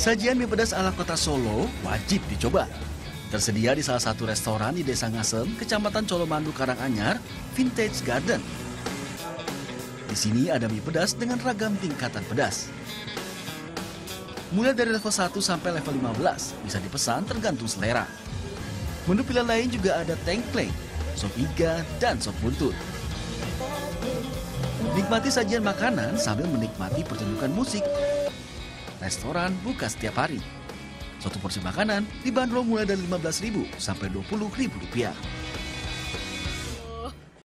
Sajian mie pedas ala kota Solo wajib dicoba. Tersedia di salah satu restoran di Desa Ngasem, Kecamatan Colomandu, Karanganyar, Vintage Garden. Di sini ada mie pedas dengan ragam tingkatan pedas. Mulai dari level 1 sampai level 15, bisa dipesan tergantung selera. Menu pilihan lain juga ada tengkleng, sop iga, dan sop buntut. Nikmati sajian makanan sambil menikmati pertunjukan musik. Restoran buka setiap hari. Satu porsi makanan dibanderol mulai dari 15.000 sampai 20.000 rupiah.